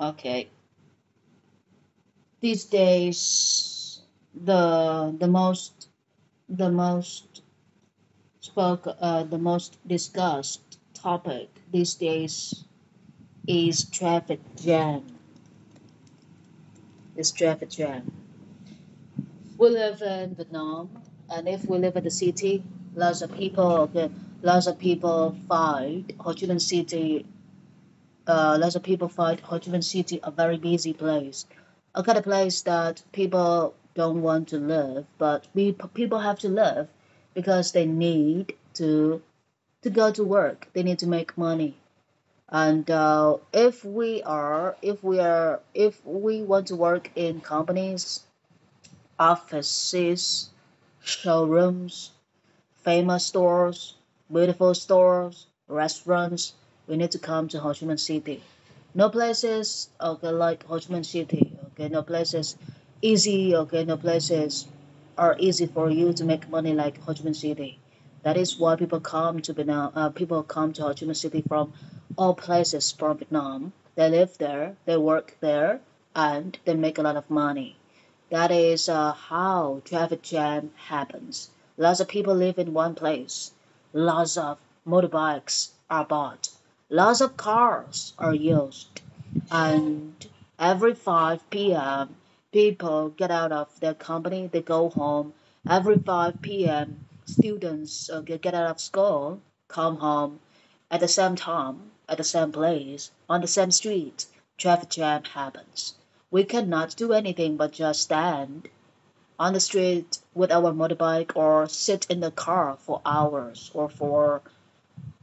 Okay. These days, the the most the most spoke uh, the most discussed topic these days is traffic jam. Is traffic jam. We live in Vietnam, and if we live in the city, lots of people, lots of people find Ho Chi Minh City. Uh, lots of people find Ho Chi Minh City a very busy place, a kind of place that people don't want to live, but we people have to live because they need to to go to work. They need to make money. And uh, if we are, if we are, if we want to work in companies, offices, showrooms, famous stores, beautiful stores, restaurants, we need to come to Ho Chi Minh City. No places, okay, like Ho Chi Minh City, okay, no places easy, okay, no places are easy for you to make money like Ho Chi Minh City. That is why people come to Vietnam. Uh, people come to Ho Chi Minh City from all places from Vietnam. They live there, they work there, and they make a lot of money. That is uh, how traffic jam happens. Lots of people live in one place. Lots of motorbikes are bought. Lots of cars are used. And every 5 p.m., people get out of their company, they go home. Every 5 p.m., students uh, get out of school, come home at the same time, at the same place, on the same street. Traffic jam happens. We cannot do anything but just stand on the street with our motorbike or sit in the car for hours or for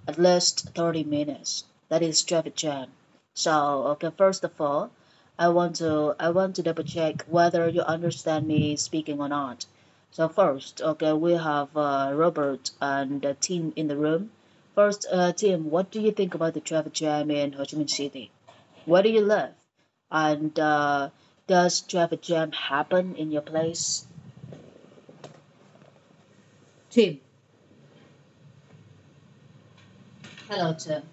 at least 30 minutes. That is traffic jam. So, okay, first of all, I want to I want to double check whether you understand me speaking or not. So first, okay, we have uh, Robert and Tim in the room. First, uh, Tim, what do you think about the traffic jam in Ho Chi Minh City? Where do you live? And uh, does traffic jam happen in your place? Tim. Hello, Tim.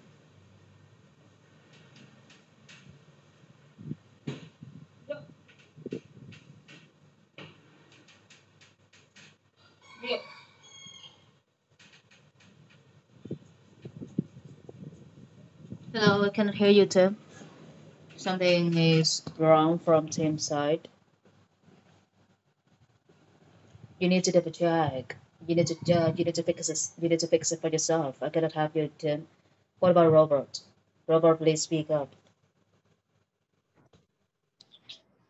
Hello, I can hear you, Tim. Something is wrong from Tim's side. You need to double check. You need to uh, you need to fix it. You need to fix it for yourself. I cannot have you. What about Robert? Robert, please speak up.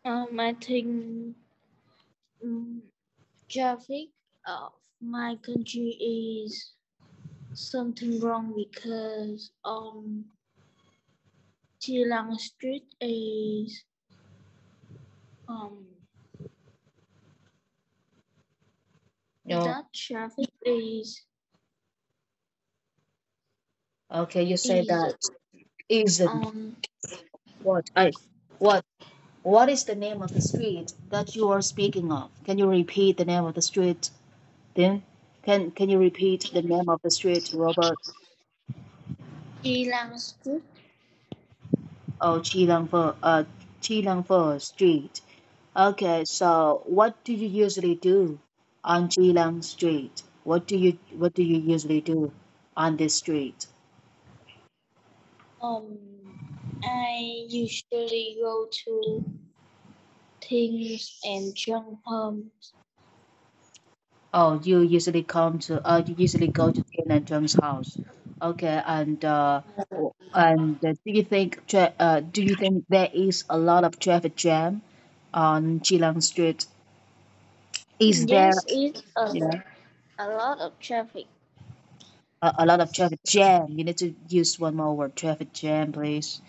Um, I think um, traffic of my country is something wrong because um Chi Street is um No. that traffic is Okay, you say is that isn't um what I what what is the name of the street that you are speaking of? Can you repeat the name of the street? Then can can you repeat the name of the street, Robert? Chi Lăng Street Oh, Chi Lang Fo, uh, Chi Lang Fo Street. Okay, so what do you usually do on Chi Street? What do you what do you usually do on this street? um I usually go to things and junk homes Oh, you usually come to uh, you usually go to Tin and Jung's house. Okay, and uh, and uh, do you think tra- uh, do you think there is a lot of traffic jam on Chi Lang Street? Is there yes it's a, yeah a lot of traffic a, a lot of traffic jam? You need to use one more word, traffic jam, please.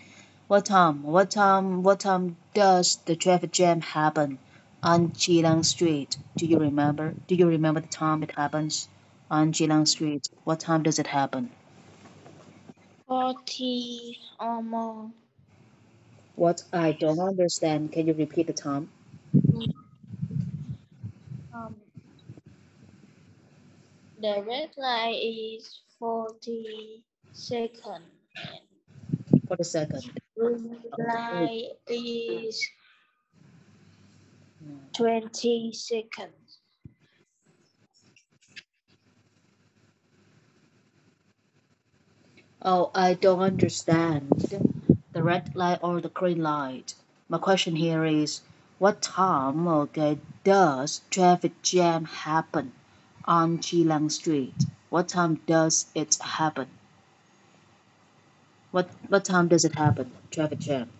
What time? What time? What time does the traffic jam happen on Jilang Street? Do you remember? Do you remember the time it happens on Jilang Street? What time does it happen? 40 or more What I don't understand. Can you repeat the time? um the red light is 40 second and For the second. green light is 20 seconds. Oh, I don't understand. The red light or the green light. My question here is, what time, okay, does traffic jam happen on Chilang Street? What time does it happen? What what time does it happen? Traffic jam.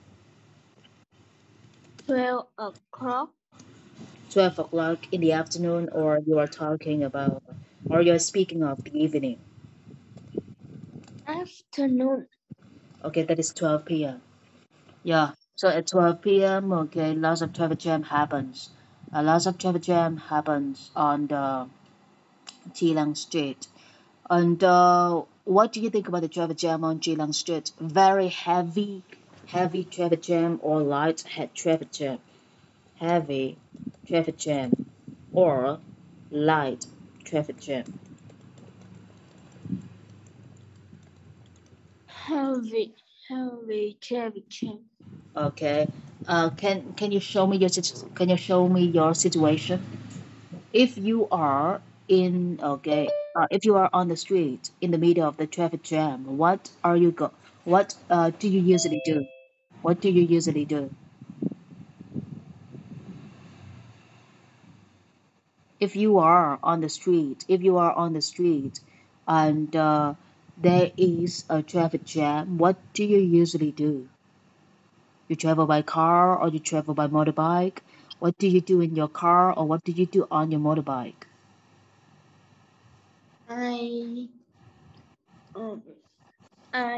12 o'clock. 12 o'clock in the afternoon, or you are talking about, or you're speaking of the evening. Afternoon. Okay, that is 12 p.m. Yeah, so at 12 p.m., okay, lots of traffic jam happens. A lots of traffic jam happens on the Chilang Street. And uh, what do you think about the traffic jam on Chilang Street? Very heavy, heavy traffic jam or light head traffic jam? Heavy traffic jam or light traffic jam? Heavy, heavy traffic jam. Okay. Uh, can can you show me your can you show me your situation? If you are in okay, uh, if you are on the street in the middle of the traffic jam, what are you go? What uh, do you usually do? What do you usually do? If you are on the street, if you are on the street, and uh, there is a traffic jam, what do you usually do? You travel by car or you travel by motorbike? What do you do in your car or what do you do on your motorbike? I, um, I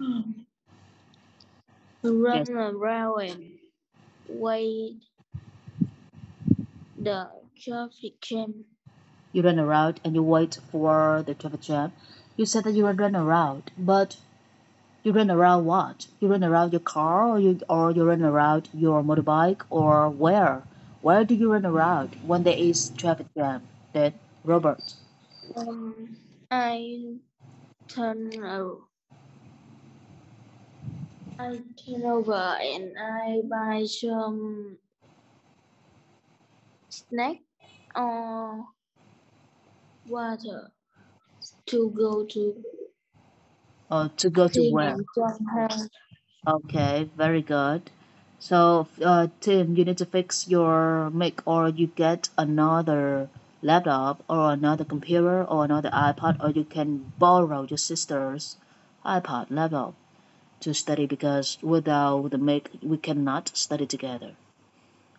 um, run Yes. around and wait the traffic jam. You run around and you wait for the traffic jam. You said that you run around, but you run around what? You run around your car or you or you run around your motorbike or where? Where do you run around when there is traffic jam? Then Robert. Um, I turn over. I turn over and I buy some snack or water to go to Uh, to go to where? Okay, very good. So, uh, Tim, you need to fix your mic or you get another laptop or another computer or another iPod or you can borrow your sister's iPod laptop to study because without the make we cannot study together.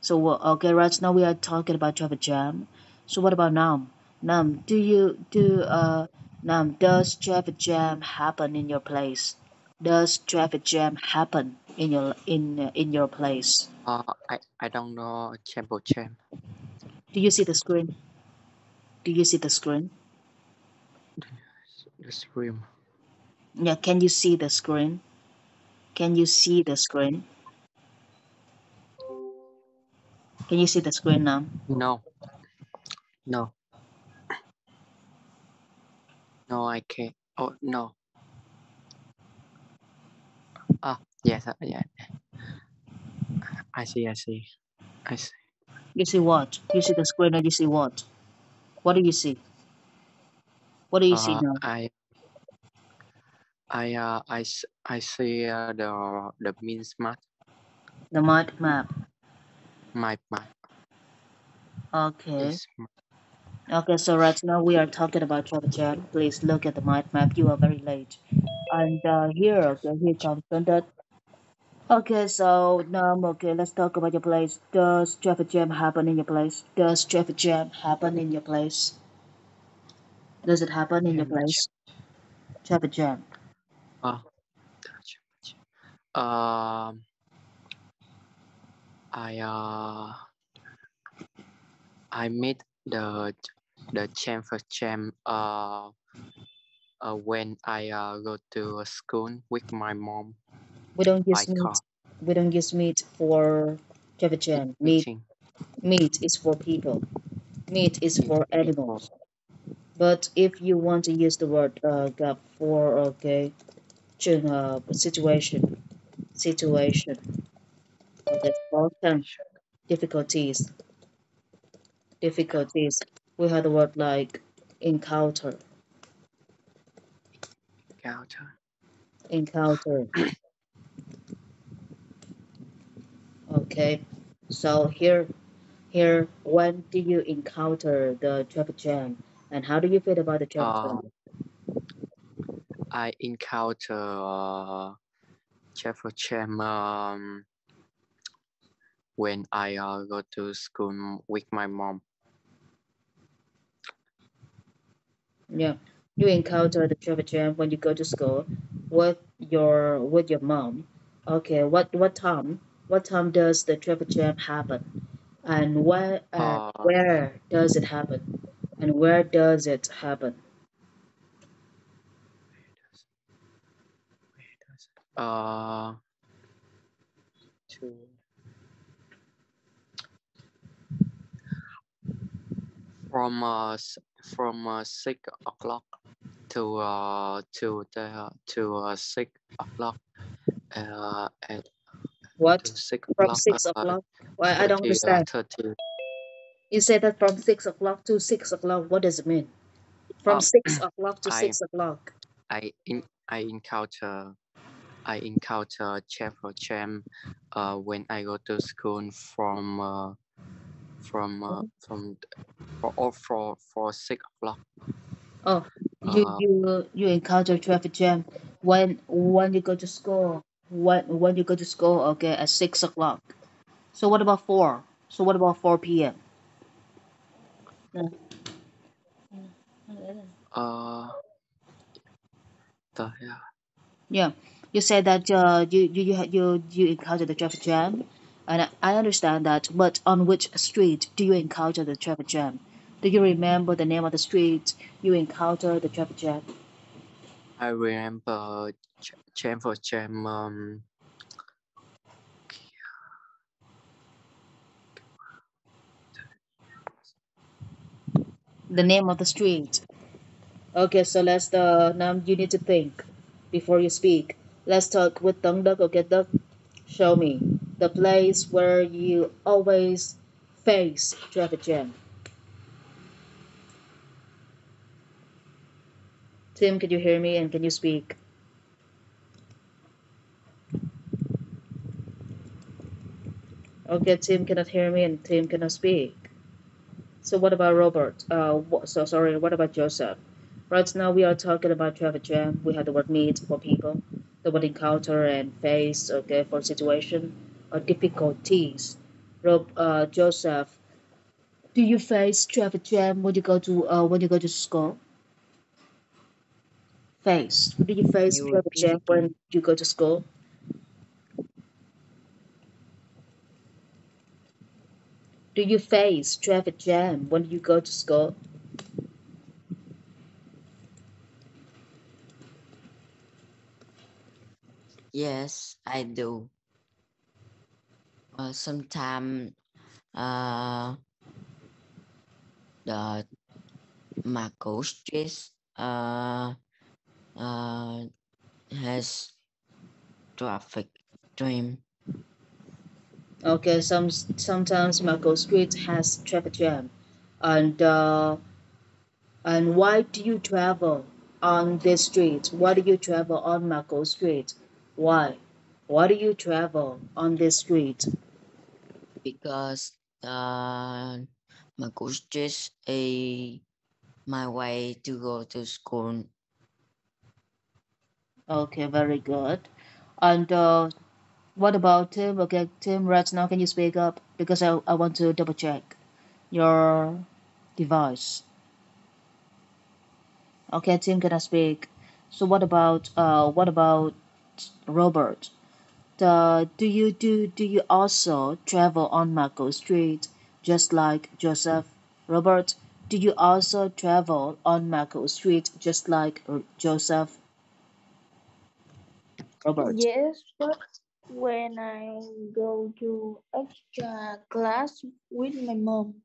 So, okay, right now we are talking about traffic jam. So what about Nam? Nam, do you do uh Nam, does traffic jam happen in your place? Does traffic jam happen in your in uh, in your place? Uh, I, I don't know Chamber Jam. Do you see the screen? Do you see the screen? The screen. Yeah, can you see the screen? Can you see the screen? Can you see the screen now? No. No. No, I can't. Oh, no. Ah, yes, uh, yeah. I see, I see. I see. You see what? You see the screen or you see what? What do you see? What do you see Uh, now? I, I, uh, I see uh, the, the mean smart, The map map. my map Okay. Okay, so right now we are talking about jam. Please look at the mind map. You are very late. And uh, here, okay, here comes Sundat. Okay, so now, okay, let's talk about your place. Does traffic jam happen in your place? Does traffic jam happen in your place? Does it happen in your place? Traffic jam. uh, um, I, uh, I meet the the jam first jam uh, uh when I uh go to school with my mom We don't use meat. car We don't use meat for jam. Meat, meat is for people. Meat is for animals. But if you want to use the word uh, gap for okay, hợp situation situation okay difficulties difficulties we have the word like encounter Encounter. encounter okay. So here here when do you encounter the traffic jam? And how do you feel about the traffic Uh, jam? I encounter uh, traffic jam um, when I uh, go to school with my mom. yeah. You encounter the traffic jam when you go to school with your with your mom. Okay. What what time what time does the traffic jam happen? And where Uh, where does it happen? And where does it happen? Uh, to from uh, from uh, six o'clock to uh to the to uh, six o'clock uh at what? Six from six o'clock? Well i don't 30 uh, understand. you said that from six o'clock to six o'clock. What does it mean? From um, six o'clock to I six o'clock. I in I encounter I encounter traffic jam uh when I go to school from uh from uh, from for or for for six o'clock. Oh you uh you you encounter traffic jam when when you go to school when when you go to school okay at six o'clock so what about four so what about 4 p.m uh the yeah Yeah, you said that uh, you you you you you encounter the traffic jam, and I, I understand that. But on which street do you encounter the traffic jam? Do you remember the name of the street you encounter the traffic jam? I remember jam um The name of the street. Okay, so let's uh, now you need to think before you speak. Let's talk with Dong Duck. Okay, Duck, show me the place where you always face traffic jam. Tim, can you hear me and can you speak? Okay, Tim cannot hear me and Tim cannot speak. So what about Robert? Uh, so sorry. What about Joseph? Right now we are talking about traffic jam. We have the word meet for people, the word encounter and face. Okay, for situation or difficulties. Rob, uh, Joseph, do you face traffic jam when you go to uh, when you go to school? Face. Do you face You traffic jam when you go to school? Do you face traffic jam when you go to school? Yes, I do. Uh, Sometimes uh, the Marco Street uh, uh, has traffic jam. Okay, some sometimes Marco Street has traffic jam, and uh, and why do you travel on this street? Why do you travel on Marco Street? Why? Why do you travel on this street? because uh, Marco Street is a my way to go to school. Okay, very good. And uh, what about Tim? Okay, Tim, right now can you speak up because I I want to double check your device. Okay, Tim cannot speak. So what about uh what about Robert? The, do you do do you also travel on Marco Street just like Joseph? Robert, do you also travel on Marco Street just like R- Joseph? Robert. Yes, but when I go to extra class with my mom.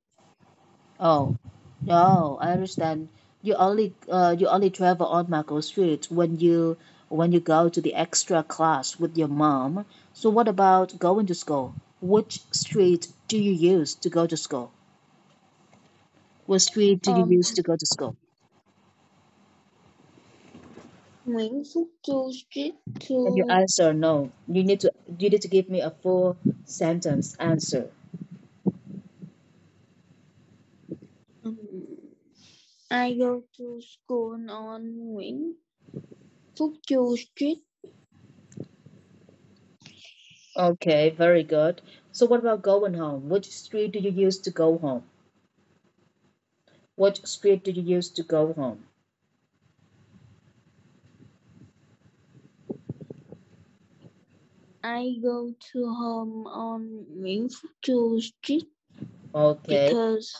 Oh, no, I understand. You only uh you only travel on Marco Street when you when you go to the extra class with your mom. So what about going to school? Which street do you use to go to school? What street do you Um, use to go to school? Nguyễn Phúc Street to And you answer no. You need to you need to give me a full sentence answer. um, I go to school on Nguyễn Phúc Chu Street. Okay, very good. So what about going home? Which street do you use to go home? Which street do you use to go home? I go to home on Chu Street Okay. because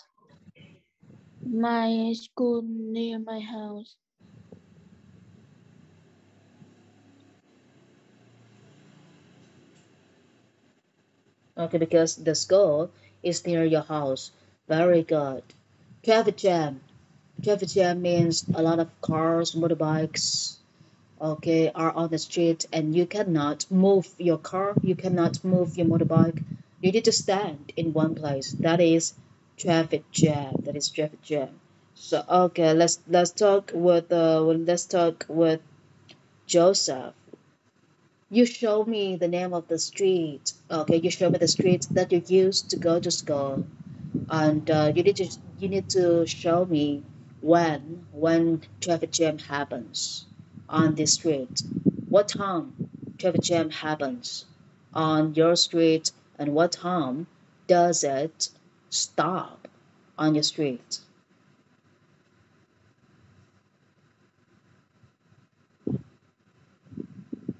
my school near my house. Okay, because the school is near your house. Very good. Traffic jam. Traffic jam means a lot of cars, motorbikes, okay, are on the street and you cannot move your car, you cannot move your motorbike. You need to stand in one place. That is traffic jam. That is traffic jam. So okay, let's let's talk with uh let's talk with Joseph. You show me the name of the street. Okay, you show me the street that you used to go to school, and uh, you need to you need to show me when when traffic jam happens on this street. What time traffic jam happens on your street, and what time does it stop on your street?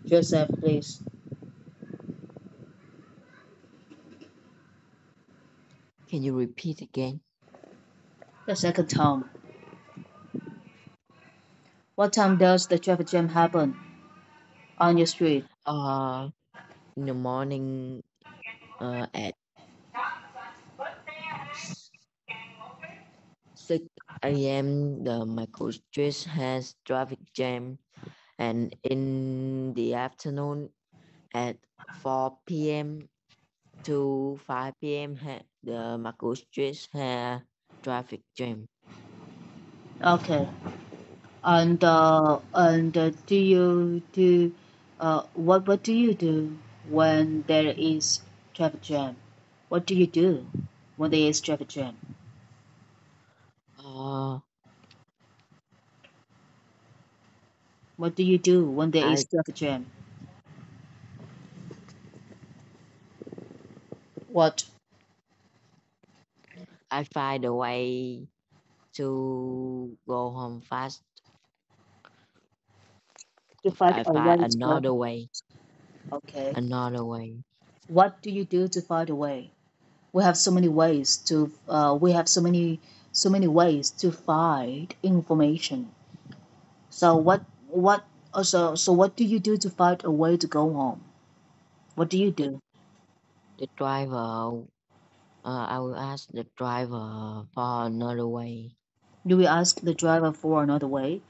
Joseph, please. Can you repeat again? The second time. What time does the traffic jam happen on your street? Uh, in the morning, uh, at 6 a.m., the Michael Street has traffic jam, and in the afternoon, at 4 p.m. to 5 p.m., the Michael Street has traffic jam. Okay. And uh, and uh, do you do uh, what what do you do when there is traffic jam? What do you do when there is traffic jam? Uh, What do you do when there is I traffic jam? What? I find a way to go home fast. To find I a find way to go. another way, Okay. another way. What do you do to find a way? We have so many ways to uh, we have so many so many ways to find information. So what what also so what do you do to find a way to go home? What do you do? The driver, uh, I will ask the driver for another way. Do we ask the driver for another way?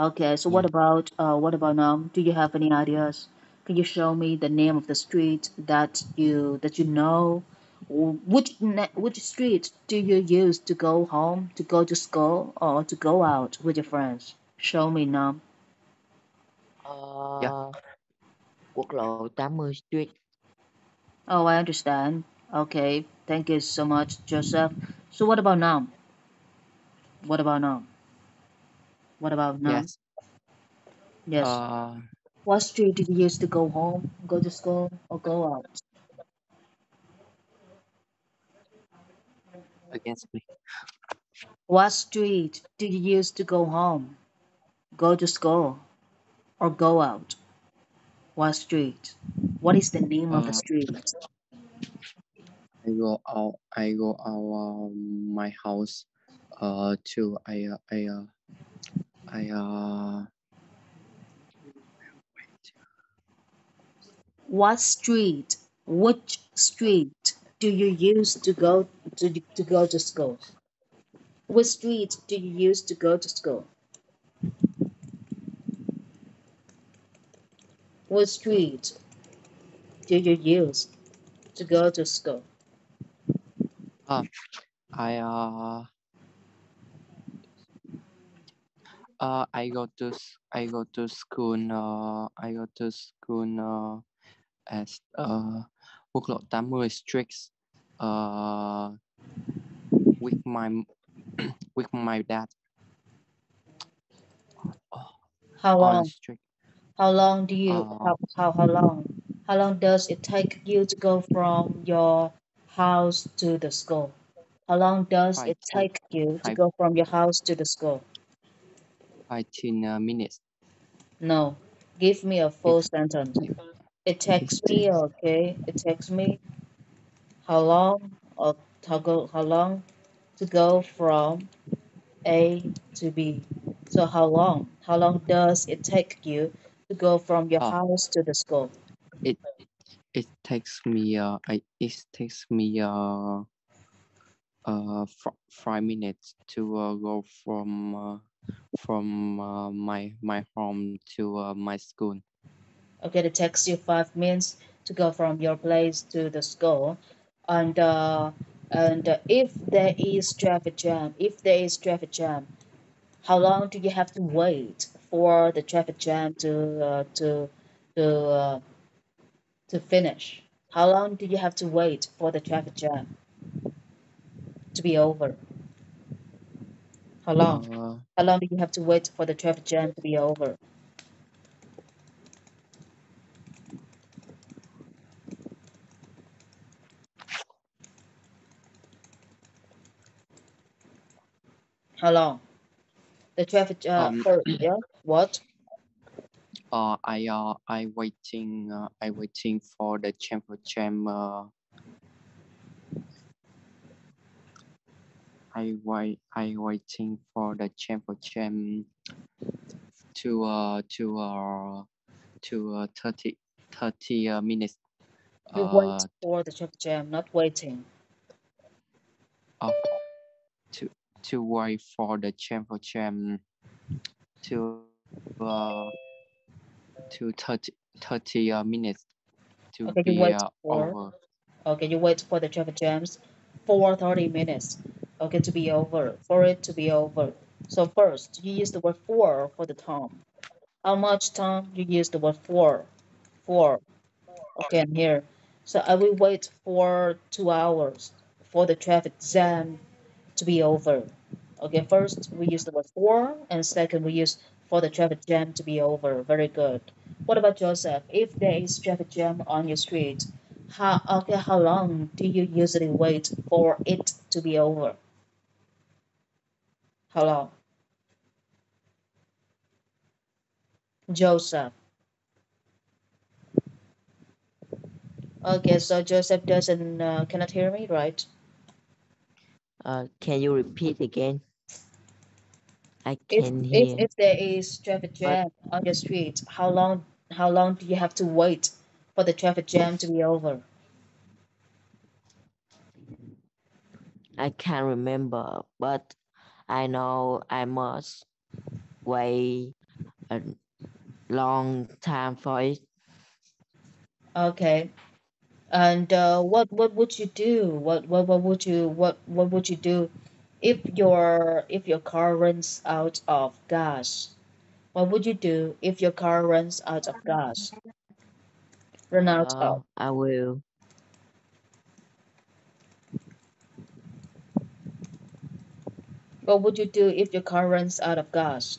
Okay, so what Yeah. about uh what about now? Do you have any ideas? Can you show me the name of the street that you that you know? Wh- Which ne- which street do you use to go home, to go to school, or to go out with your friends? Show me now. Yeah. Uh, quốc lộ 80 Street. Oh, I understand. Okay, thank you so much, Joseph. So what about now? What about now? What about now? Yes. Yes. Uh, What street do you use to go home, go to school, or go out? against me. What street do you use to go home, go to school, or go out? What street? What is the name of the Uh, street? I go out. I go out um, my house. Uh, to I uh, I uh, I uh. What street? Which street do you use to go to, to go to school? Which street do you use to go to school? What street do you use to go to school? I uh uh I go to I go to school uh I go to school uh as uh lộ 80 streets uh with my with my dad How long? How long do you Uh, how, how how long? How long does it take you to go from your house to the school? How long does Five it take you to five- go from your house to the school? 15 uh, minutes No. Give me a full sentence. It takes me, okay? It takes me how long or how go how long to go from A to B. So how long? How long does it take you to go from your Oh. house to the school? it it takes me uh I, it takes me uh uh f- five minutes to uh, go from uh, from uh, my my home to uh, my school Okay, it takes you five minutes to go from your place to the school, and uh, and if there is traffic jam, if there is traffic jam, how long do you have to wait for the traffic jam to uh, to to uh, to finish? How long do you have to wait for the traffic jam to be over? How long? uh, How long do you have to wait for the traffic jam to be over? How long? The traffic uh, Um, for, yeah, what? uh I uh I waiting uh, I waiting for the chamber jam uh I wait I waiting for the chamber jam to uh to uh to uh 30 30 uh, minutes You uh wait for the traffic jam, not waiting. of to to wait for the chamber jam to uh to 30 30 uh, minutes to Okay, you be wait uh, for- over Okay, you wait for the traffic jams for 30 minutes. Okay, to be over, for it to be over. So first, you use the word for for the time. How much time you use the word for? For. Okay, and here. So I will wait for two hours for the traffic jam to be over. Okay, first we use the word for, and second we use for the traffic jam to be over. Very good. What about Joseph? If there is traffic jam on your street, how okay, how long do you usually wait for it to be over? How long? Joseph. Okay, so Joseph doesn't uh, cannot hear me, right? Uh, can you repeat again? I can if, hear. if if there is traffic jam on your street, how long how long do you have to wait for the traffic jam to be over? I can't remember, but I know I must wait a long time for it. Okay. And uh, what what would you do? What what what would you what what would you do if your if your car runs out of gas? What would you do if your car runs out of gas? Run out Uh, of. I will. What would you do if your car runs out of gas?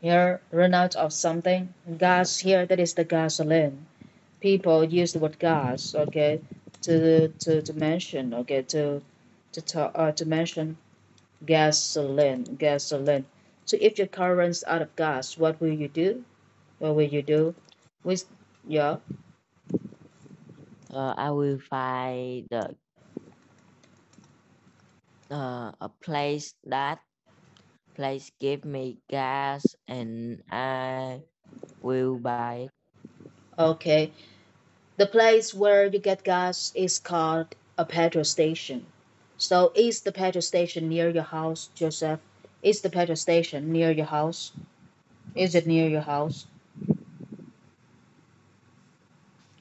Here, run out of something. Gas here, that is the gasoline. People use the word gas, okay, to to, to mention, okay, to to talk, uh, to mention gasoline, gasoline. So if your car runs out of gas, what will you do? What will you do? With yeah, Uh, I will find the uh, a place that place give me gas and I will buy it. okay. The place where you get gas is called a petrol station. So is the petrol station near your house, Joseph? Is the petrol station near your house? Is it near your house?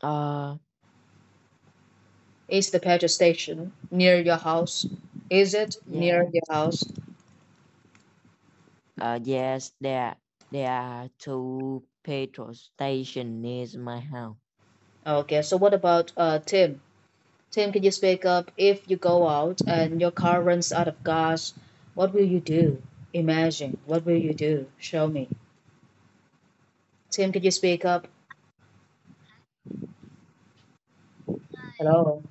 Uh, Is the petrol station near your house? Is it near Yeah. your house? uh, yes, there there are two petrol stations near my house. Okay, so what about uh Tim? Tim, can you speak up? If you go out and your car runs out of gas, what will you do? Imagine, what will you do? Show me. Tim, can you speak up? Hello.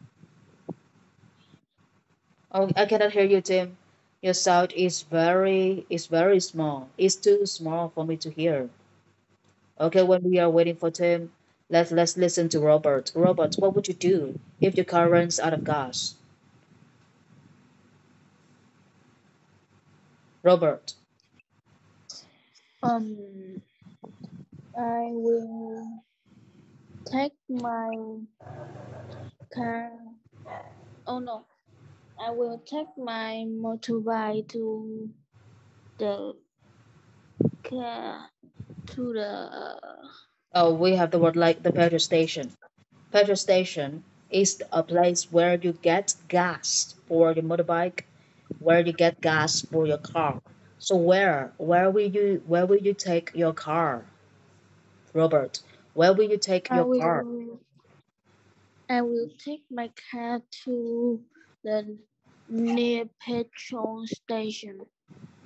Oh, I cannot hear you, Tim. Your sound is very is very small. It's too small for me to hear. Okay, when we are waiting for Tim, let's let's listen to Robert. Robert, what would you do if your car runs out of gas? Robert. Um, I will take my car. Oh no, I will take my motorbike to the car to the Oh, we have the word like the petrol station. Petrol station is a place where you get gas for your motorbike, where you get gas for your car. So where where will you where will you take your car, Robert? Where will you take I your car? I will take my car to the near petrol station.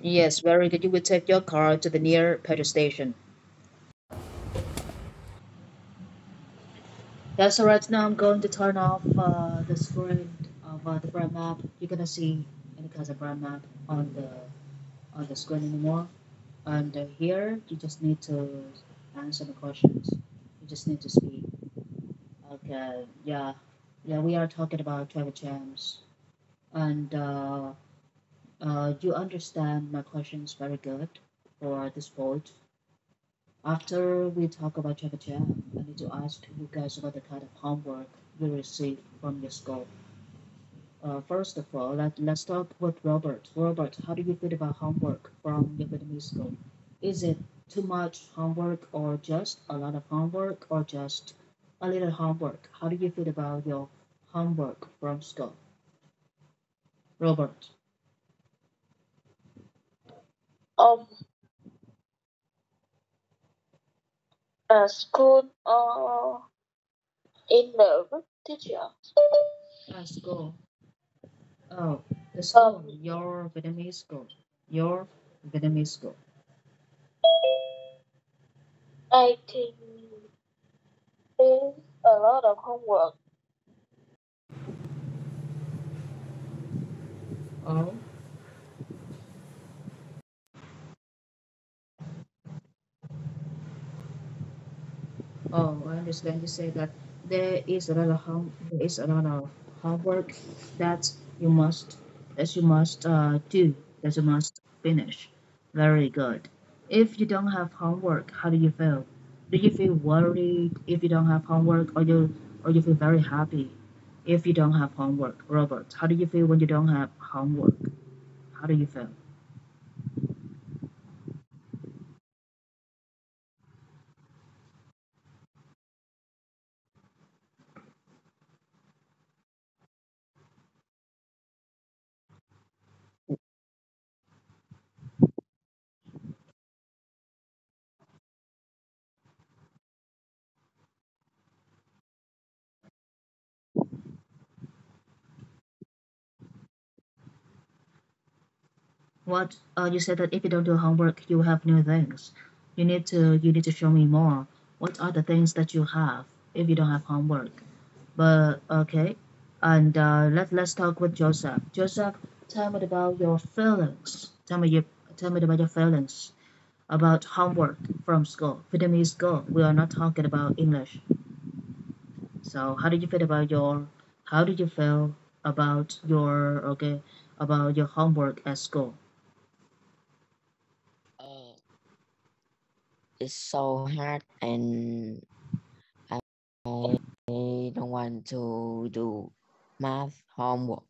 Yes, very good. You will take your car to the near petrol station. Yeah, so right now I'm going to turn off uh, the screen of uh, the brand map. You're gonna see any kind of brand map on the on the screen anymore. And uh, here you just need to answer the questions. You just need to speak. Okay, yeah, yeah. We are talking about travel jams, and uh, uh, you understand my questions very good for this point. After we talk about Java I need to ask you guys about the kind of homework you receive from your school. Uh, first of all, let, let's talk with Robert. Robert, how do you feel about homework from your Vietnamese school? Is it too much homework or just a lot of homework or just a little homework? How do you feel about your homework from school? Robert. Um, a school or in the teacher. A school. Oh, the school, Um, your Vietnamese school. Your Vietnamese school. I think it's a lot of homework. Oh. Oh, I understand you say that there is a lot of home, there is a lot of homework that you must, that you must uh, do, that you must finish. Very good. If you don't have homework, how do you feel? Do you feel worried if you don't have homework, or you, or you feel very happy if you don't have homework? Robert, how do you feel when you don't have homework? How do you feel? What? Uh, you said that if you don't do homework, you have new things. You need to you need to show me more. What are the things that you have if you don't have homework? But okay, and uh, let let's talk with Joseph. Joseph, tell me about your feelings. Tell me your tell me about your feelings about homework from school, Vietnamese school. We are not talking about English. So how do you feel about your how do you feel about your okay about your homework at school? Uh, it's so hard and I don't want to do math homework.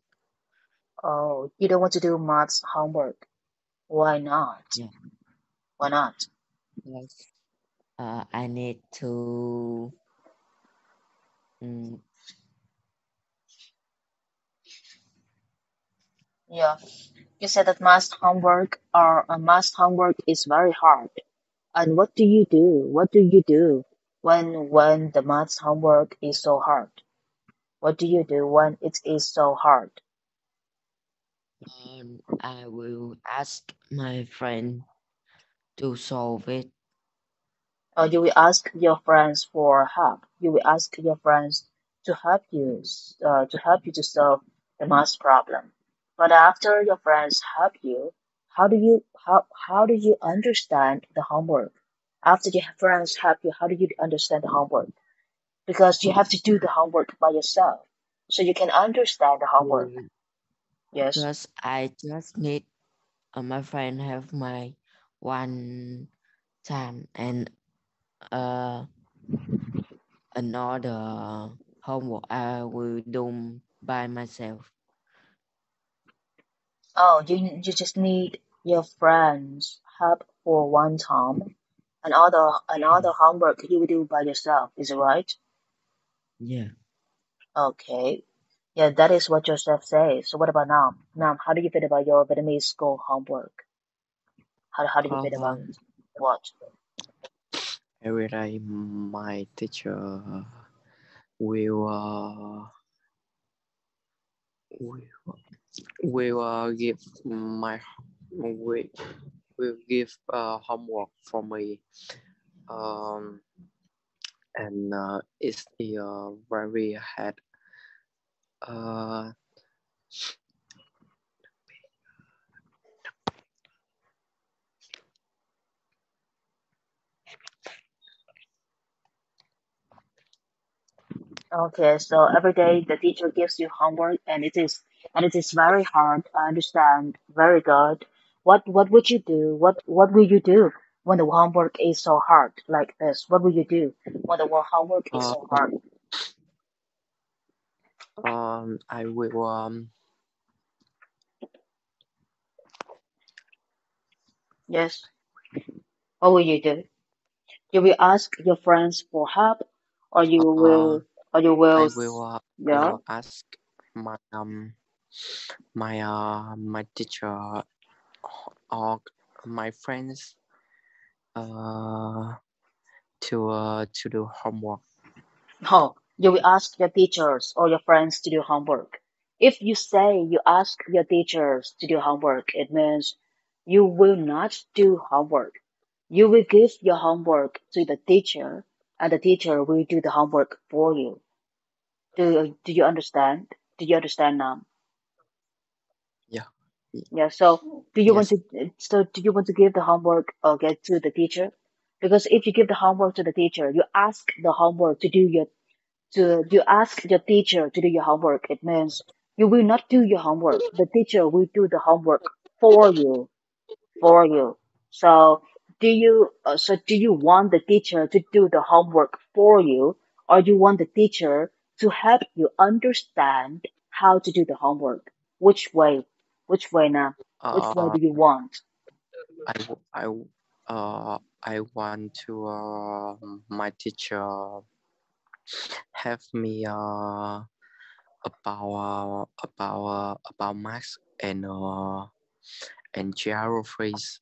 Oh, you don't want to do math homework. Why not? Yeah. Why not? Yes. Uh, I need to mm, Yeah. You said that math homework or uh, math homework is very hard. And what do you do? What do you do when when the math homework is so hard? What do you do when it is so hard? um, I will ask my friend to solve it. Or you will ask your friends for help. You will ask your friends to help you uh, to help you to solve the math problem. But after your friends help you, how do you how how do you understand the homework? After your friends help you, how do you understand the homework? Because you have to do the homework by yourself, so you can understand the homework. Yes. Just I just need uh, my friend have my one time and uh another homework I will do by myself. Oh, you you just need your friends help for one time. Another another homework you will do by yourself. Is it right? Yeah. Okay. Yeah, that is what Joseph says. So what about Nam? Nam, how do you feel about your Vietnamese school homework? How how do you feel about Um? What? every day my teacher will uh, will will uh, give my will will give uh, homework for me. Um, and uh, it's uh, very hard. Uh, Okay, so every day the teacher gives you homework and it is and it is very hard. I understand. Very good. What what would you do? What what will you do when the homework is so hard like this? What will you do when the homework is so hard? um, I will um, Yes. What will you do? You will ask your friends for help, or you uh, will or you I will will uh, I will ask my um my uh my teacher or my friends uh to uh to do homework. Oh, you will ask your teachers or your friends to do homework. If you say you ask your teachers to do homework, it means you will not do homework. You will give your homework to the teacher, and the teacher will do the homework for you. Do do you understand? Do you understand now? Yeah. So do you want Yes. to so do you want to give the homework or get to the teacher? Because if you give the homework to the teacher, you ask the homework to do your to you ask your teacher to do your homework, it means you will not do your homework. The teacher will do the homework for you, for you. So do you uh, so do you want the teacher to do the homework for you, or you want the teacher to help you understand how to do the homework? Which way? Which way now? Which way Uh, do you want? I I uh I want to uh my teacher have me uh about uh, about uh, about maths and uh and geographies.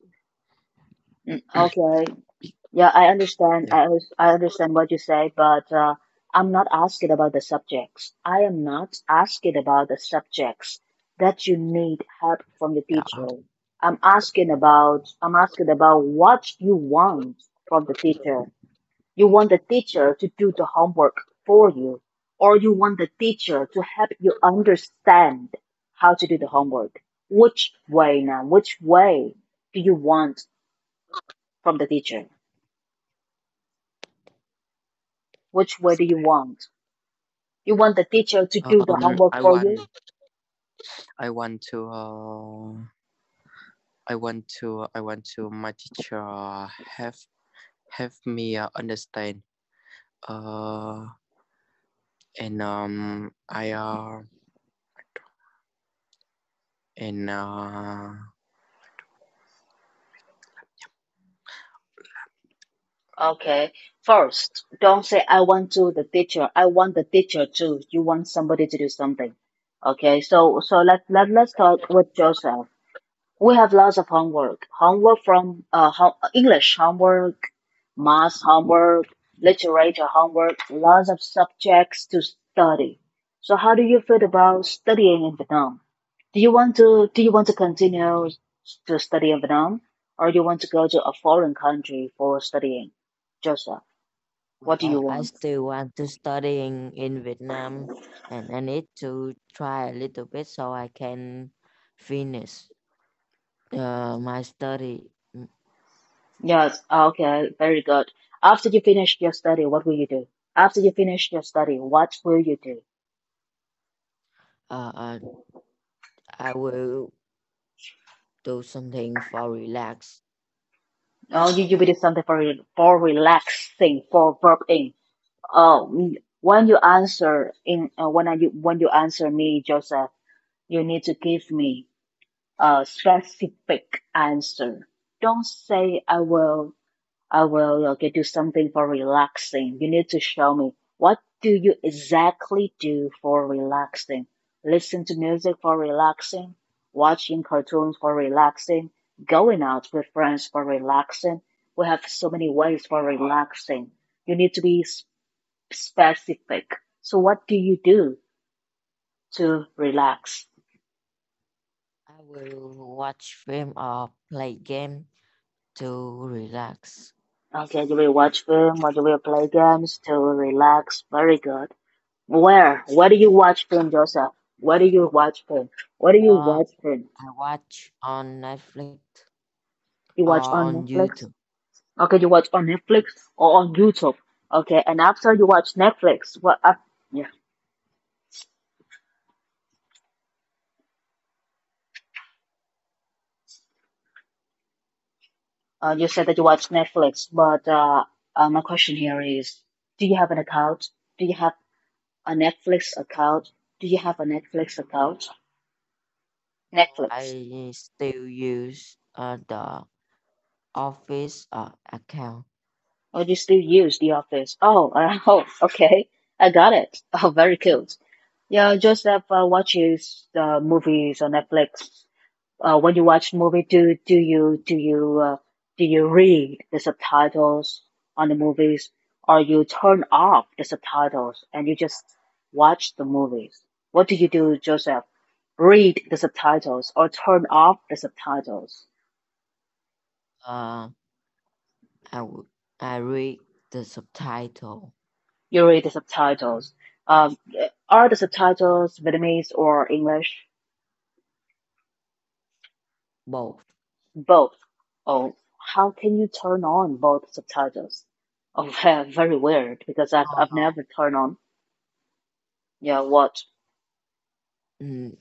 Mm, Okay. Yeah, I understand. Yeah. I I understand what you say, but uh, I'm not asking about the subjects. I am not asking about the subjects that you need help from the teacher. I'm asking about I'm asking about what you want from the teacher. You want the teacher to do the homework for you, or you want the teacher to help you understand how to do the homework. Which way now? Which way do you want from the teacher? Which way do you want? You want the teacher to do the Um, homework I for want you? I want to uh I want to I want to my teacher have have me uh, understand uh and um I uh and uh Okay. First, don't say I want to the teacher. I want the teacher to. You want somebody to do something. Okay, so so let let let's talk with Joseph. We have lots of homework. Homework from uh English homework, math homework, literature homework, lots of subjects to study. So how do you feel about studying in Vietnam? Do you want to do you want to continue to study in Vietnam, or do you want to go to a foreign country for studying, Joseph? What do you Uh, I want? still want to studying in Vietnam and I need to try a little bit so I can finish uh, my study. Yes, okay, very good. After you finish your study, what will you do? After you finish your study, what will you do? Uh, uh, I will do something for relax. Oh, you, you do something for for relaxing, for in. Oh, when you answer in uh, when I, you when you answer me, Joseph, you need to give me a specific answer. Don't say I will I will okay, do something for relaxing. You need to show me what do you exactly do for relaxing. Listen to music for relaxing, watching cartoons for relaxing, going out with friends for relaxing. We have so many ways for relaxing. You need to be s- specific. So what do you do to relax? I will watch film or play game to relax. Okay, you will watch film or you will play games to relax. Very good. Where? Where do you watch film, Joseph? Where do you watch film? Where do you Uh, watch film? I watch on Netflix You or watch on on Netflix? YouTube. Okay, you watch on Netflix or on YouTube. Okay, and after you watch Netflix, what? Uh, yeah. Uh, you said that you watch Netflix, but uh, uh, my question here is, do you have an account? Do you have a Netflix account? Do you have a Netflix account? Netflix. I still use uh, the Office uh, account. Or you still use The Office? Oh, uh, oh, okay. I got it. Oh, very cool. Yeah, Joseph uh, watches uh, movies on Netflix. Uh, when you watch movie, do do you do you uh, do you read the subtitles on the movies, or you turn off the subtitles and you just watch the movies? What do you do, Joseph? Read the subtitles or turn off the subtitles? Uh, I I read the subtitle You read the subtitles. Um, are the subtitles Vietnamese or English? both. Both. Oh, how can you turn on both subtitles? Oh, very weird because I've I've Uh, never turned on. Yeah, what? Mm,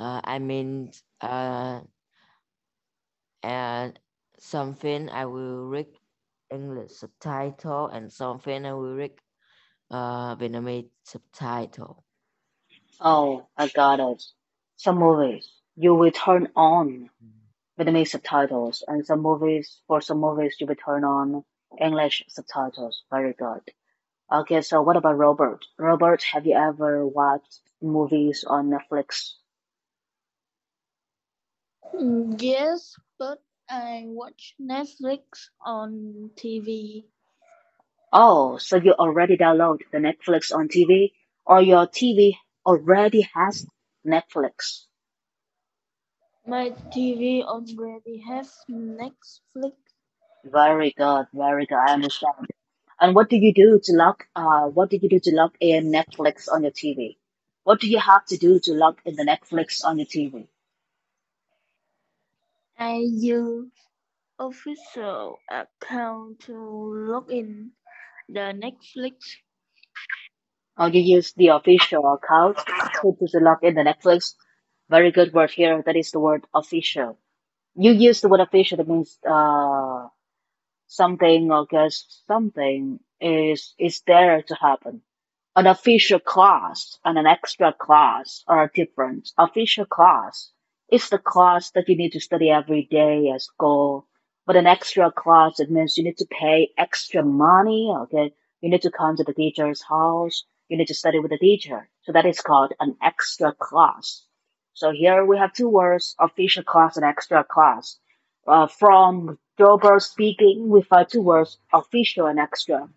uh, I mean uh, and something I will read English subtitle and something I will read uh Vietnamese subtitle. Oh, I got it. Some movies you will turn on Vietnamese subtitles, and some movies for some movies you will turn on English subtitles. Very good. Okay, so what about Robert? Robert, have you ever watched movies on Netflix? Mm, Yes, but I watch Netflix on TV. Oh, so you already download the Netflix on TV, or your TV already has Netflix? My TV already has Netflix. Very good, very good. I understand. And what do you do to log? Uh, what do you do to log in Netflix on your TV? What do you have to do to log in the Netflix on your TV? I use official account to log in the Netflix. Or you use the official account to, to log in the Netflix? Very good word here. That is the word official. You use the word official. That means uh something or guess something is is there to happen. An official class and an extra class are different. Official class is the class that you need to study every day at school, But an extra class, it means you need to pay extra money, okay? You need to come to the teacher's house. You need to study with the teacher. So that is called an extra class. So here we have two words, official class and extra class. Uh, from Robert speaking, we find two words, official and extra.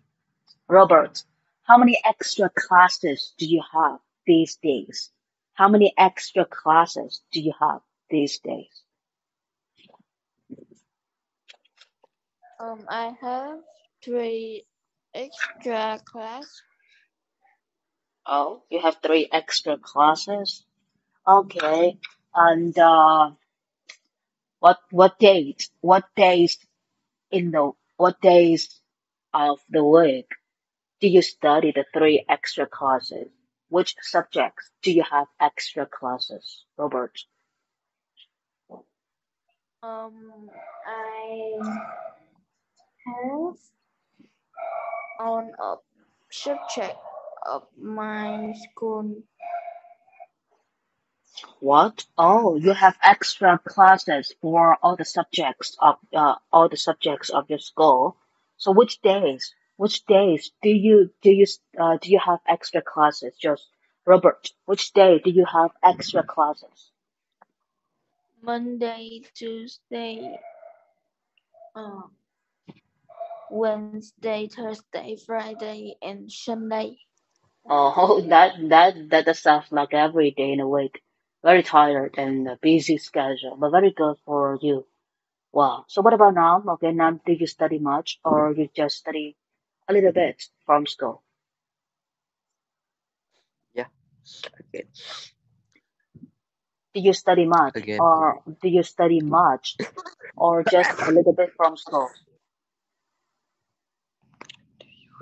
Robert, how many extra classes do you have these days? How many extra classes do you have these days? Um, I have three extra classes. Oh, you have three extra classes? Okay. And uh, what what days? What days in the what days of the week do you study the three extra classes? Which subjects do you have extra classes, Robert? Um, I have on a subject of my school. What? Oh, you have extra classes for all the subjects of uh, all the subjects of your school. So which days? Which days do you do you uh, do you have extra classes? Just Robert, which day do you have extra classes? Monday, Tuesday, uh, Wednesday, Thursday, Friday, and Sunday. Oh, that that that that sounds like every day in a week. Very tired and a busy schedule, but very good for you. Wow. So what about now? Okay, now did you study much or you just study a little bit from school? Yeah. Okay. Do you study much again, or do you study much or just a little bit from school?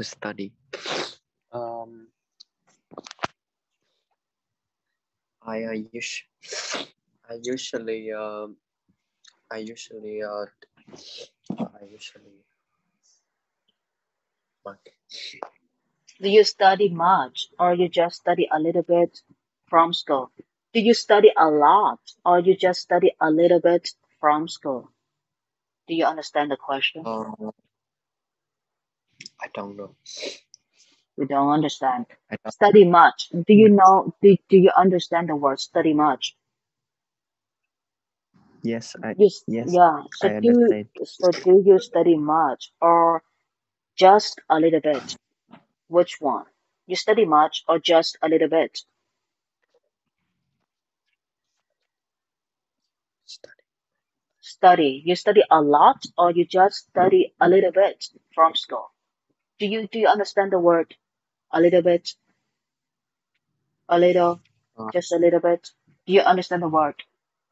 who study? Um, I uh, us- I usually um I usually uh I usually. Do you study much or you just study a little bit from school? Do you study a lot or you just study a little bit from school? Do you understand the question? Um, I don't know. You don't understand. Don't. Study much. Do you mm. know, do, do you understand the word study much? Yes, I You, yes yeah. So I do, understand. so do you study much or just a little bit? Which one? You study much or just a little bit? Study. Study. You study a lot or you just study a little bit from school? Do you, do you understand the word a little bit? A little, Uh, just a little bit? Do you understand the word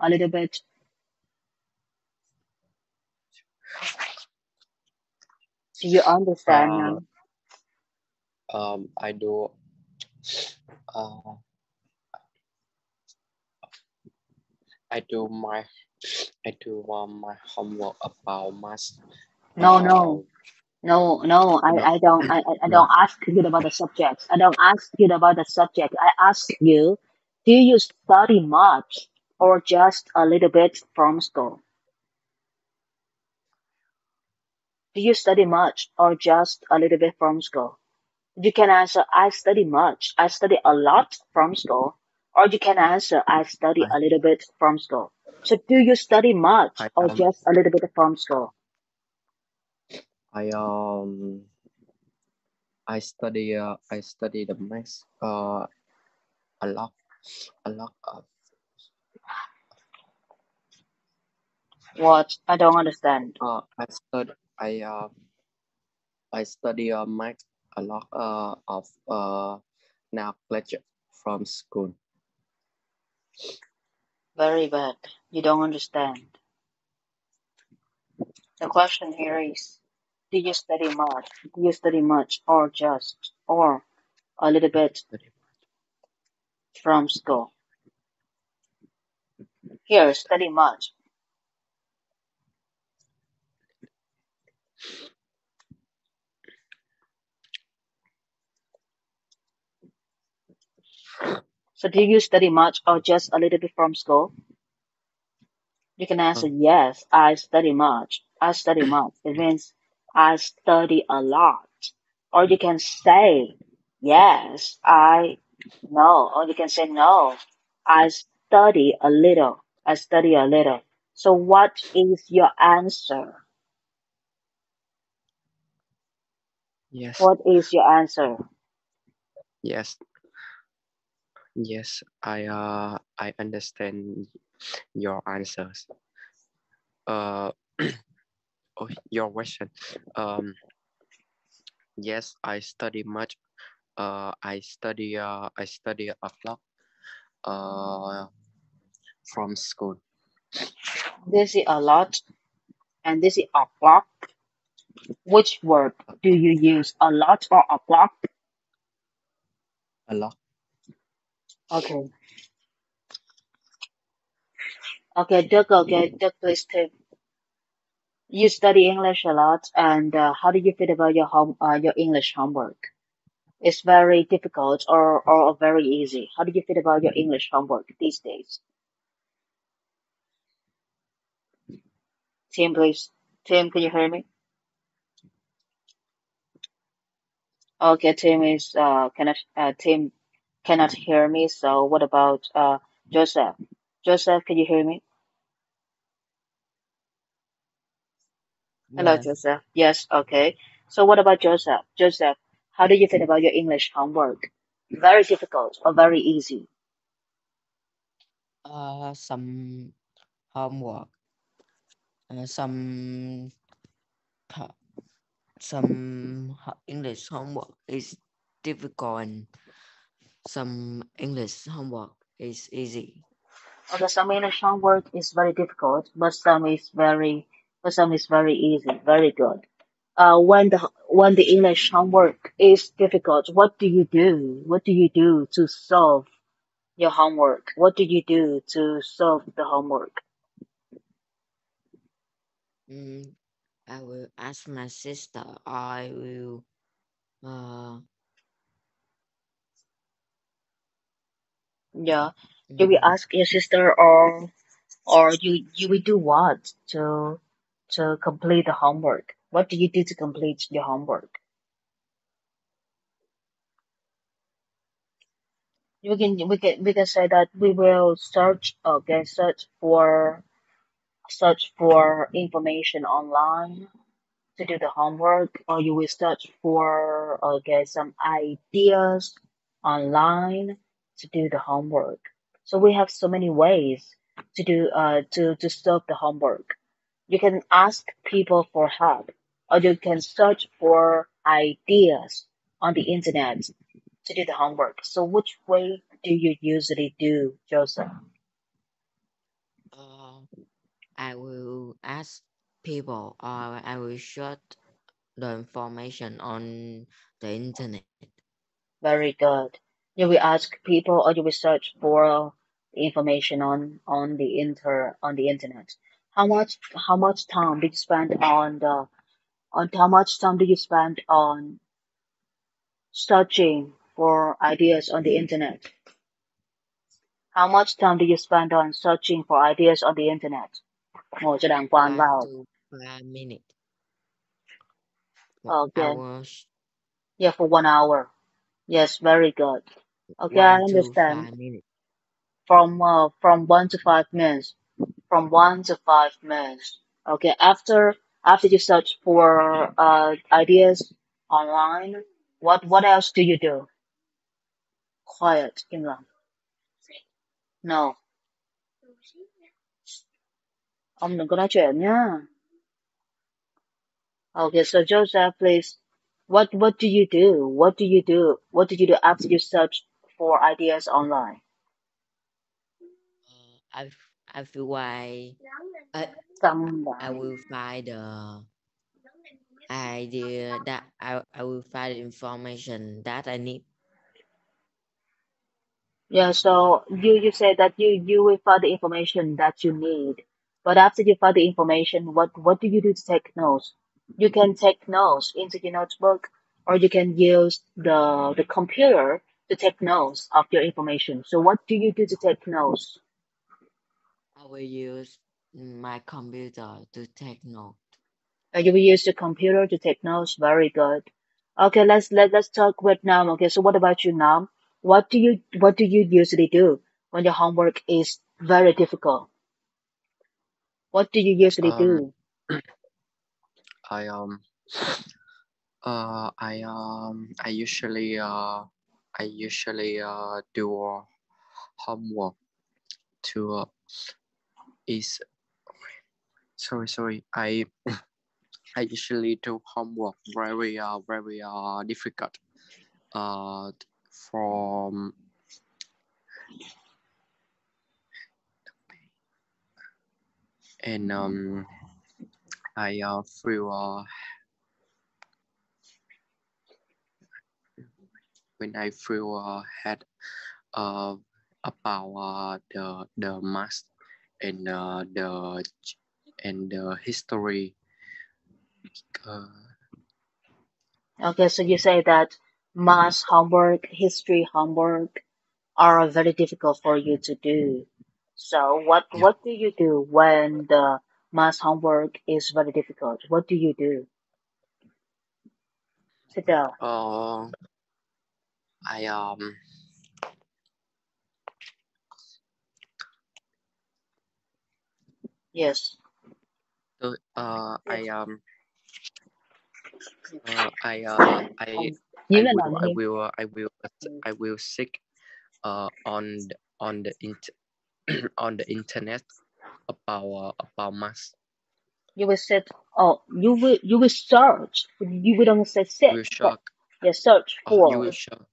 a little bit? Do you understand uh, um, I do. Uh, I do my. I do um, my homework about math. No, no, no, no. I, no, I don't, I, I I no. don't ask you about the subjects. I don't ask you about the subject. I ask you, do you study much or just a little bit from school? Do you study much or just a little bit from school? You can answer, I study much. I study a lot from school. Or you can answer, I study I a little bit from school. So do you study much I or um just a little bit from school? I um I study uh I study the math uh a lot a lot of What? I don't understand. uh I study I uh I study uh math a lot uh of uh now lecture from school. Very bad. You don't understand. The question here is, do you study much? Do you study much or just or a little bit from school? Here, study much. So do you study much or just a little bit from school? You can answer Uh, yes, I study much. I study much. It means I study a lot. Or you can say, yes, I know. Or you can say, no, I study a little. I study a little. So what is your answer? Yes. What is your answer? Yes. Yes, I uh I understand your answers. Uh oh, your question. Um yes, I study much. Uh I study uh I study a lot uh from school. This is a lot and this is a lot. Which word do you use? A lot or a lot? A lot. Okay. Okay, Doug, okay, Doug, please take. You study English a lot, and uh, how do you feel about your home, uh, your English homework? It's very difficult or, or very easy. How do you feel about your English homework these days? Tim, please. Tim, can you hear me? Okay, Tim is uh cannot uh Tim cannot hear me. So what about uh Joseph? Joseph, can you hear me? Hello, Yes. Joseph. Yes, okay. So what about Joseph? Joseph, how do you feel about your English homework? Very difficult or very easy? Uh, some homework. Uh, some some English homework is difficult and some English homework is easy. Okay, some English homework is very difficult, but some is very, some is very easy. Very good. Uh, when the when the English homework is difficult, what do you do? What do you do to solve your homework? What do you do to solve the homework? Mm, I will ask my sister. I will uh Yeah. Do we mm, ask your sister or or you you will do what to to complete the homework? What do you do to complete your homework? We can we can we can say that we will search okay search for search for information online to do the homework, or you will search for okay some ideas online to do the homework. So we have so many ways to do uh to to solve the homework. You can ask people for help, or you can search for ideas on the internet to do the homework. So which way do you usually do, Joseph? uh I will ask people or I will search the information on the internet. Very good. You will ask people or you will search for information on on the inter on the internet. How much how much time did you spend on the on how much time do you spend on searching for ideas on the internet? How much time do you spend on searching for ideas on the internet? Ngồi cho đàng Five to five minutes. One Okay. hours. Yeah, for one hour. Yes, very good. Okay, I One to understand. five minutes. From uh, from one to five minutes. From one to five minutes. Okay, after after you search for uh ideas online, what what else do you do? Quiet, im lặng. No, đừng có nói chuyện nhá. Okay, so Joseph, please, what what do you do? What do you do? What do you do after you search for ideas online? Uh, I f- I feel I Câm I will find the idea that I I will find the information that I need. Yeah, so you you say that you you will find the information that you need, but after you find the information, what what do you do to take notes? You can take notes into your notebook, or you can use the the computer to take notes of your information. So what do you do to take notes? Will use my computer to take note. Uh, you will use the computer to take notes. Very good. Okay, let's let let's talk with Nam. Okay, so what about you, Nam? What do you what do you usually do when your homework is very difficult? What do you usually Um, do? I um uh I um I usually uh I usually uh do uh, homework to uh, is sorry sorry I I usually do homework very uh very uh difficult uh from and um I uh feel uh when I feel uh had uh about uh the the math and uh the and the history uh, Okay, so you say that math homework, history homework are very difficult for you to do. So what Yeah. what do you do when the math homework is very difficult? What do you do? Sit down. uh I um Yes. so, uh I um uh, I uh I I lên nào will I will uh, I will I will seek uh on the, on the int on the internet about uh, about math. You will sit. Oh, you will you will search. You will don't say sit. Will shock. you search Uh, you for. will shock.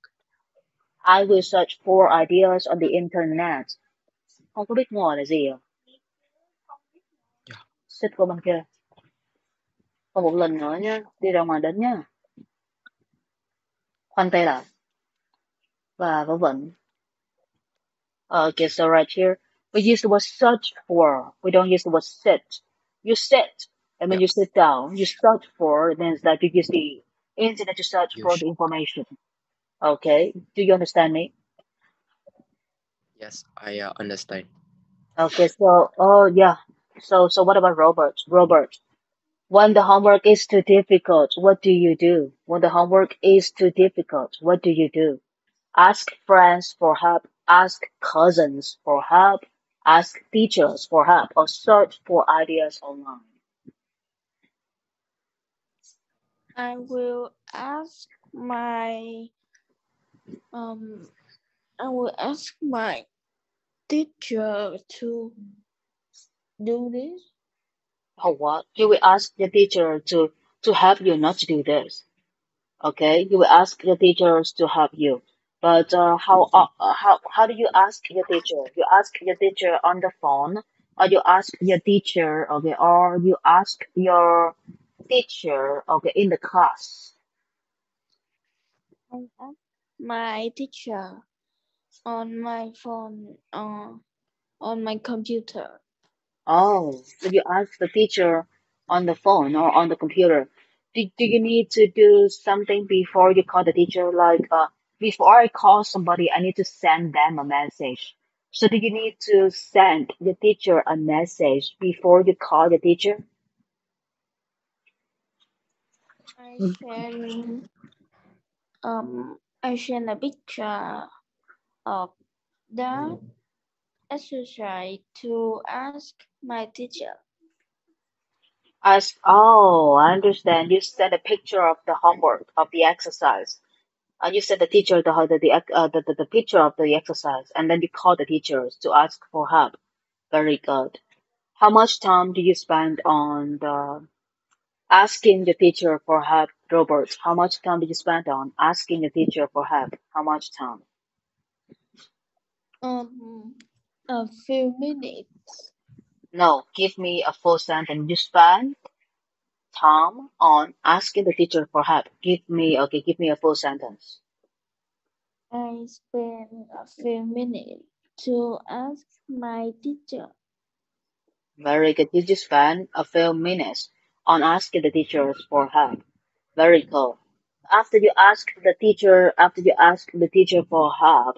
I will search for ideas on the internet. Không có biết ngồi là gì? Xích qua bên kia. Còn một lần nữa nhá. Đi ra ngoài đến nhá. Khoanh tay lại. Và vỗ vịnh. Okay, so right here, we use the word search for. We don't use the word sit. You sit, and when Yeah. you sit down, you search for, it means that you use the internet to search You for the information. Okay, do you understand me? yes, I uh, understand. Okay, so, oh yeah. So, so what about Robert? Robert, when the homework is too difficult, what do you do? When the homework is too difficult, what do you do? Ask friends for help, ask cousins for help, ask teachers for help, or search for ideas online. I will ask my um I will ask my teacher to do this. Or what? You will ask the teacher to, to help you not to do this. Okay? You will ask the teachers to help you. But uh, how, uh, uh, how, how do you ask your teacher? You ask your teacher on the phone, or you ask your teacher, okay, or you ask your teacher, okay, in the class. I ask my teacher on my phone uh, on my computer. Oh, so you ask the teacher on the phone or on the computer. Do, do you need to do something before you call the teacher? Like, uh, before I call somebody, I need to send them a message. So do you need to send the teacher a message before you call the teacher? I send um I send a picture of that exercise to ask my teacher. Ask, oh, I understand. You send a picture of the homework, of the exercise. And you send the teacher the, the, the, uh, the, the, the picture of the exercise, and then you call the teachers to ask for help. Very good. How much time do you spend on the asking the teacher for help, Robert? How much time do you spend on asking the teacher for help? How much time? Um a few minutes. No, give me a full sentence. You spend time on asking the teacher for help. Give me, okay, give me a full sentence. I spend a few minutes to ask my teacher. Very good. You just spend a few minutes on asking the teachers for help. Very cool. After you ask the teacher, after you ask the teacher for help,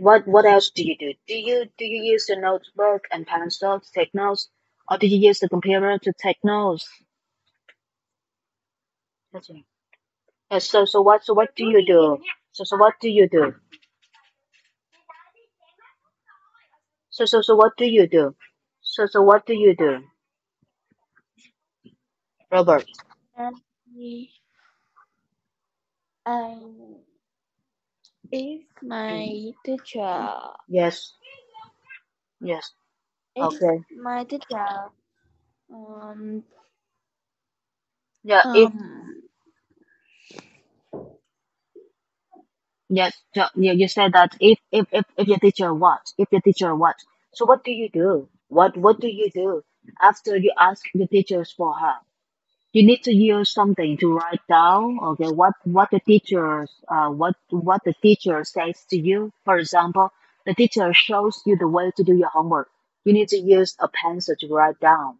what what else do you do? Do you do you use the notebook and pencil to take notes, or do you use the computer to take notes? Yes, so so what so what do you do? So so what do you do? So so so what do you do? So so what do you do? Robert. And I, if my teacher, Yes. Yes. if Okay. my teacher, um, Yeah, if um, yes, so you, you said that if, if if if your teacher what? If your teacher what? So what do you do? What what do you do after you ask the teachers for help? You need to use something to write down, okay, what what the teachers uh what what the teacher says to you. For example, the teacher shows you the way to do your homework. You need to use a pencil to write down.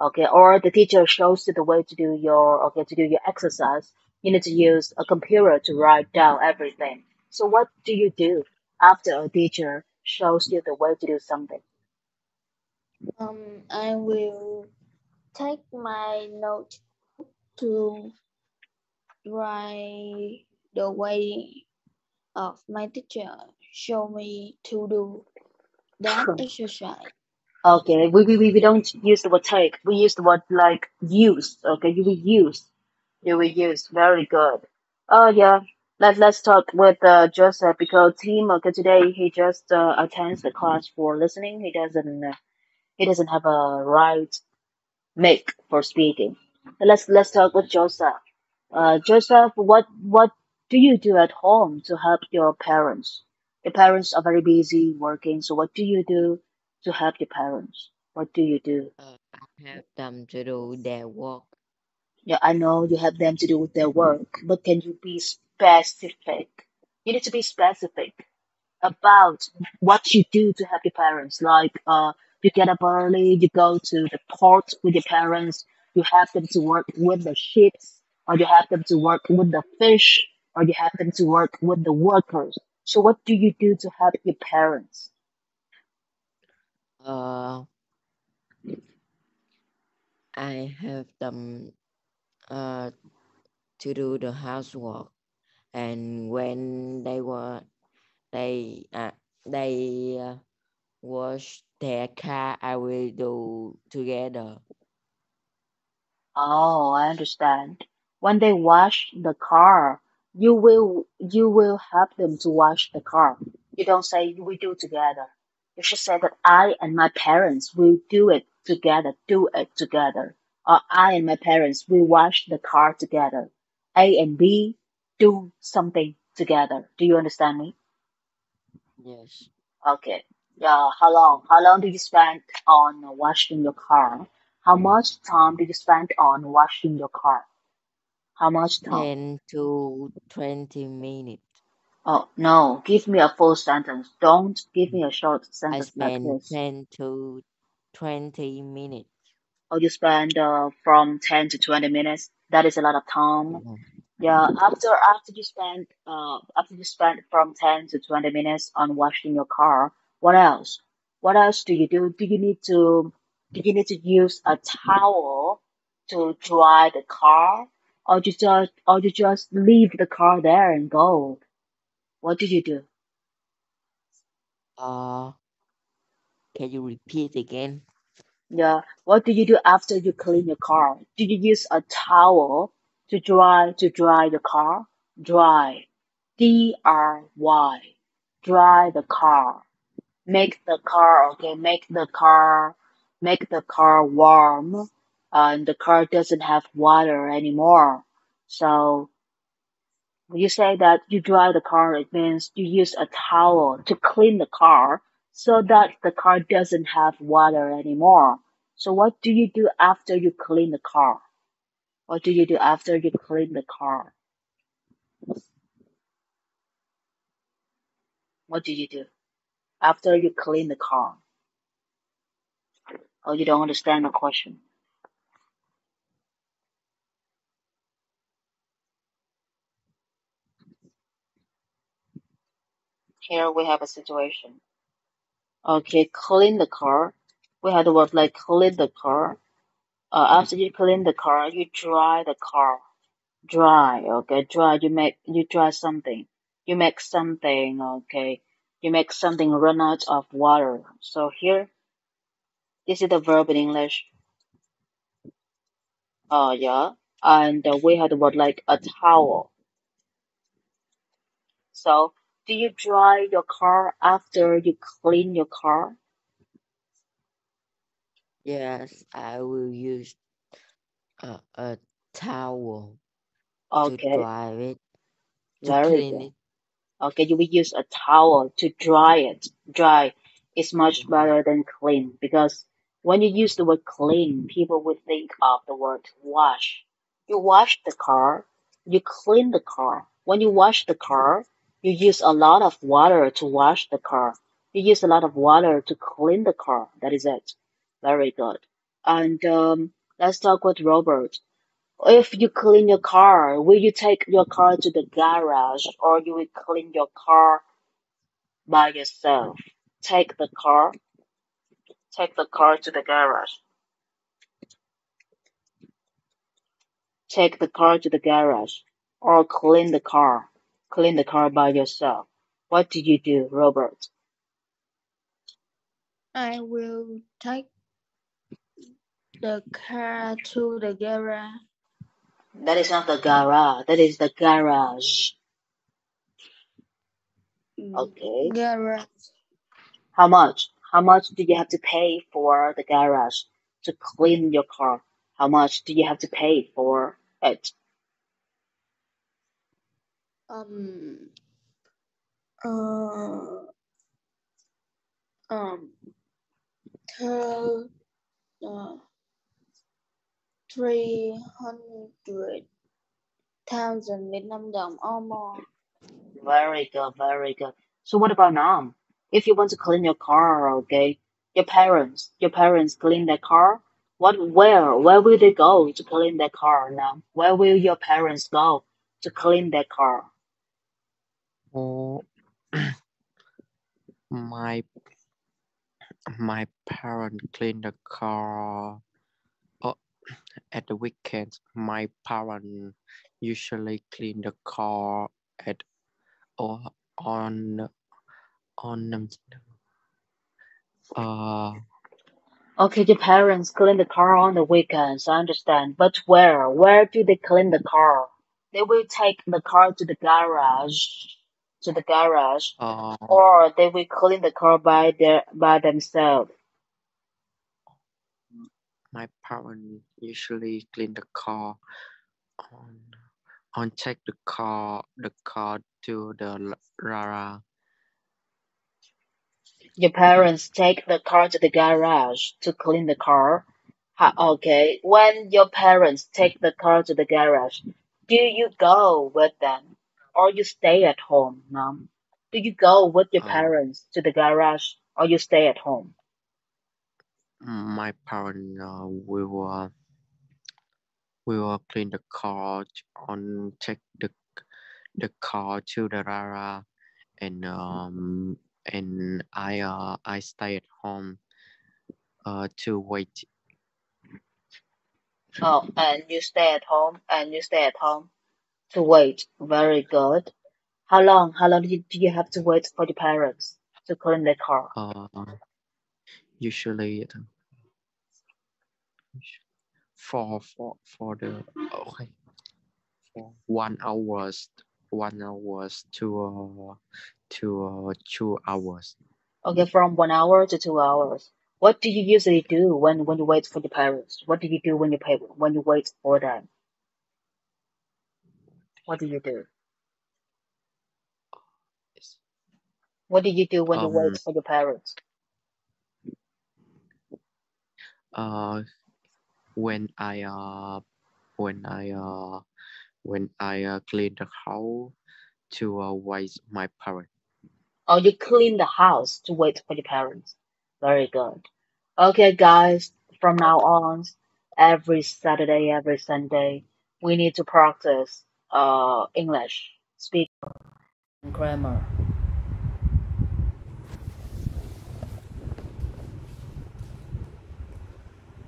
okay or the teacher shows you the way to do your okay to do your exercise you need to use a computer to write down everything so what do you do after a teacher shows you the way to do something um, I will take my note to write the way of my teacher show me to do. That exercise. okay we, we, we don't use the word take. We use the word like use. Okay you will use. You will use. Very good. Oh yeah. Let, let's talk with uh, joseph because him okay today he just uh, attends the class for listening. He doesn't uh, he doesn't have a right make for speaking. Let's let's talk with Joseph. Uh, Joseph, what what do you do at home to help your parents? Your parents are very busy working, so what do you do to help your parents? What do you do? Uh, I help them to do their work. Yeah, I know you have them to do with their work, but can you be specific? You need to be specific about what you do to help your parents. Like, uh, you get up early, you go to the port with your parents, you have them to work with the ships, or you have them to work with the fish, or you have them to work with the workers. So, what do you do to help your parents? Uh, I have them uh, to do the housework, and when they were they uh, they uh, wash their car, I will do together. Oh, I understand. When they wash the car, you will you will help them to wash the car. You don't say we do together. You should say that I and my parents will do it together, do it together. Or I and my parents will wash the car together. A and B do something together. Do you understand me? Yes. Okay. Yeah, how long? How long do you spend on washing your car? How much time do you spend on washing your car? How much time? 10 to 20 minutes. Oh, no, give me a full sentence. Don't give me a short I sentence like spend this. 10 to 20 minutes. Oh, you spend uh, from 10 to 20 minutes. That is a lot of time. Mhm. Yeah, after after you spend uh after you spend from 10 to 20 minutes on washing your car, what else? What else do you do? Do you need to do you need to use a towel to dry the car? Or you just or you just leave the car there and go? What do you do? Uh, can you repeat again? Yeah, what do you do after you clean your car? Do you use a towel to dry to dry your car? Dry. D R Y. Dry the car. Make the car okay, make the car make the car warm. Uh, and the car doesn't have water anymore. So when you say that you dry the car, it means you use a towel to clean the car so that the car doesn't have water anymore. So what do you do after you clean the car? What do you do after you clean the car? What do you do after you clean the car? Oh, you don't understand the question. Here we have a situation. Okay, clean the car. We had the word like clean the car. Uh, after you clean the car, you dry the car. dry, okay, dry, you make, you dry something, you make something, okay, you make something run out of water. So here, this is the verb in English. Uh, yeah, and uh, we had the word like a towel. So, do you dry your car after you clean your car? Yes, I will use a, a towel to Okay, dry it, to very clean good. it. Okay, you will use a towel to dry it. Dry is much better than clean because when you use the word clean, people will think of the word wash. You wash the car, you clean the car. When you wash the car, you use a lot of water to wash the car. You use a lot of water to clean the car. That is it. Very good. And um, let's talk with Robert. If you clean your car, will you take your car to the garage or you will clean your car by yourself? Take the car, take the car to the garage. Take the car to the garage or clean the car. Clean the car by yourself. What do you do, Robert? I will take the car to the garage. That is not the garage, that is the garage. Okay. Garage. How much? How much do you have to pay for the garage to clean your car? How much do you have to pay for it? Um. Uh. Um. Thơ. Uh, three hundred thousand Việt Nam đồng oh, or more. Very good, very good. So what about now? If you want to clean your car, okay, your parents, your parents clean their car. What, where, where will they go to clean their car now? Where will your parents go to clean their car? Oh, my my parents clean the car. At the weekends, my parents usually clean the car at or on on um, uh Okay, your parents clean the car on the weekends, I understand. But where? Where do they clean the car? They will take the car to the garage, to the garage, uh or they will clean the car by their by themselves. My parents usually clean the car on on take the car the car to the Rara. Your parents take the car to the garage to clean the car. Okay, when your parents take the car to the garage, do you go with them or you stay at home, mom? Do you go with your Uh, parents to the garage or you stay at home? My parents uh, were uh, will clean the car on take the the car to the Rara and um and I uh I stay at home uh to wait Oh, and you stay at home and you stay at home to wait. Very good. How long? How long do you, have to wait for the parents to clean the car? uh usually for for for the okay for one hours one hours to uh to uh two hours Okay, from one hour to two hours. What do you usually do when, when you wait for the parents? What do you do when you pay when you wait for them? What do you do? What do you do when you um wait for your parents? Uh when I uh when I uh when I uh, clean the house to uh, wait my parents. Oh, you clean the house to wait for your parents. Very good. Okay, guys, from now on, every Saturday, every Sunday, we need to practice uh English, speak, and grammar.